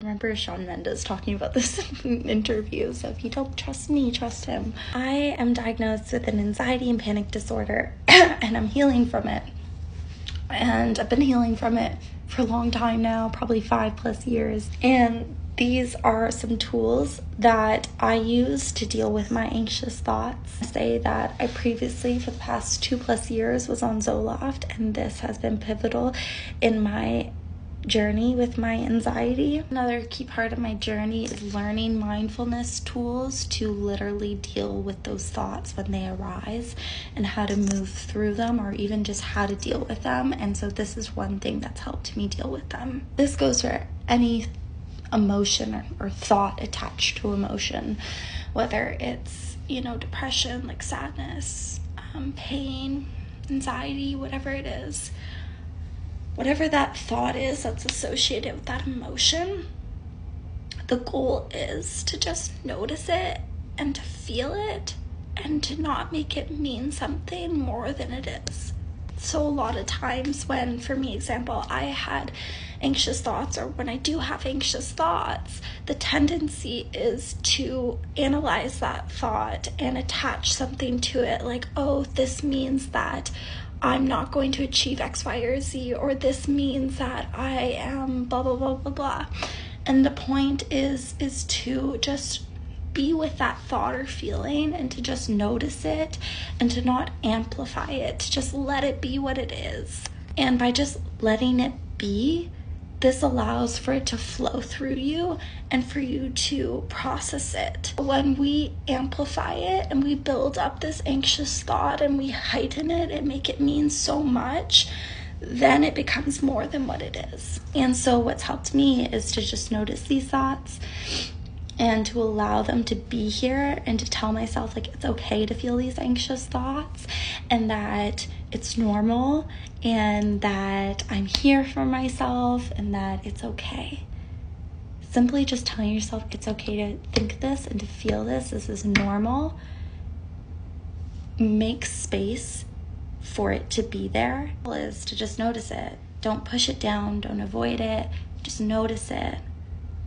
remember Shawn Mendes talking about this in. So if you don't trust me, trust him. I am diagnosed with an anxiety and panic disorder, and I'm healing from it. And I've been healing from it for a long time now, probably five plus years. And these are some tools that I use to deal with my anxious thoughts. I say that I previously, for the past two plus years, was on Zoloft, and this has been pivotal in my journey with my anxiety. Another key part of my journey is learning mindfulness tools to literally deal with those thoughts when they arise and how to move through them or even just how to deal with them. And so, this is one thing that's helped me deal with them. This goes for any emotion or, thought attached to emotion, whether it's, you know, depression, like sadness, um, pain, anxiety, whatever it is whatever that thought is that's associated with that emotion, the goal is to just notice it and to feel it and to not make it mean something more than it is. So, a lot of times, when, for me, example, I had anxious thoughts, or when I do have anxious thoughts, the tendency is to analyze that thought and attach something to it, like, oh, this means that I'm not going to achieve X, Y, or Z, or this means that I am blah blah blah blah blah. And the point is is to just be with that thought or feeling and to just notice it and to not amplify it, to just let it be what it is. And by just letting it be, this allows for it to flow through you and for you to process it. When we amplify it and we build up this anxious thought and we heighten it and make it mean so much, then it becomes more than what it is. And so, what's helped me is to just notice these thoughts and to allow them to be here and to tell myself like it's okay to feel these anxious thoughts and that it's normal and that I'm here for myself and that it's okay. Simply just telling yourself it's okay to think this and to feel this, this is normal. Make space for it to be there is to just notice it. Don't push it down, don't avoid it, just notice it.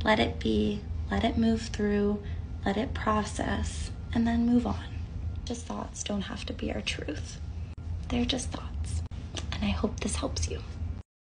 Let it be, let it move through, let it process, and then move on. Just thoughts don't have to be our truth, they're just thoughts. And I hope this helps you.